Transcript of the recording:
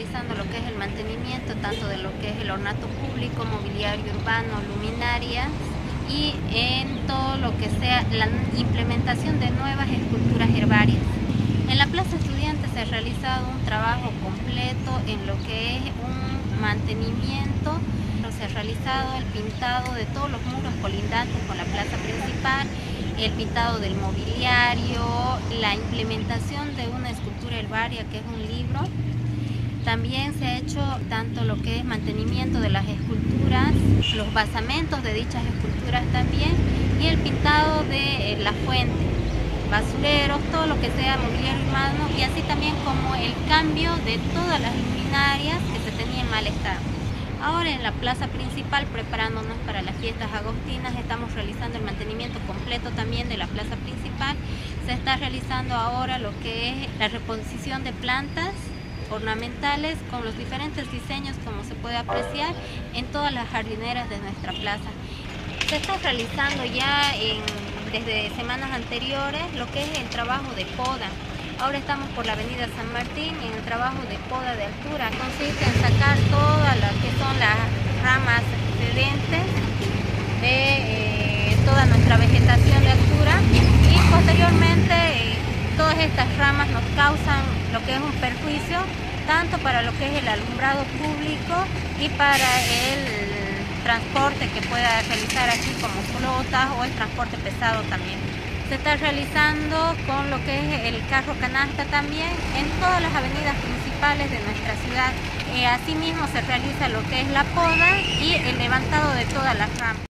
realizando lo que es el mantenimiento tanto de lo que es el ornato público, mobiliario urbano, luminarias y en todo lo que sea la implementación de nuevas esculturas herbarias. En la Plaza Estudiantes se ha realizado un trabajo completo en lo que es un mantenimiento, se ha realizado el pintado de todos los muros colindantes con la plaza principal, el pintado del mobiliario, la implementación de una escultura herbaria que es un libro. También se ha hecho tanto lo que es mantenimiento de las esculturas, los basamentos de dichas esculturas también y el pintado de eh, la fuente, basureros, todo lo que sea mobiliario humano y así también como el cambio de todas las luminarias que se tenían en mal estado. Ahora en la plaza principal, preparándonos para las fiestas agostinas, estamos realizando el mantenimiento completo también de la plaza principal. Se está realizando ahora lo que es la reposición de plantas ornamentales con los diferentes diseños como se puede apreciar en todas las jardineras de nuestra plaza. Se está realizando ya desde semanas anteriores lo que es el trabajo de poda. Ahora estamos por la avenida San Martín en el trabajo de poda de altura. Consiste en sacar todas las que son las ramas excedentes de eh, toda nuestra vegetación de altura y posteriormente eh, todas estas ramas nos causan lo que es un perjuicio tanto para lo que es el alumbrado público y para el transporte que pueda realizar aquí como flotas o el transporte pesado también se está realizando con lo que es el carro canasta también en todas las avenidas principales de nuestra ciudad. Eh, asimismo se realiza lo que es la poda y el levantado de todas las ramas.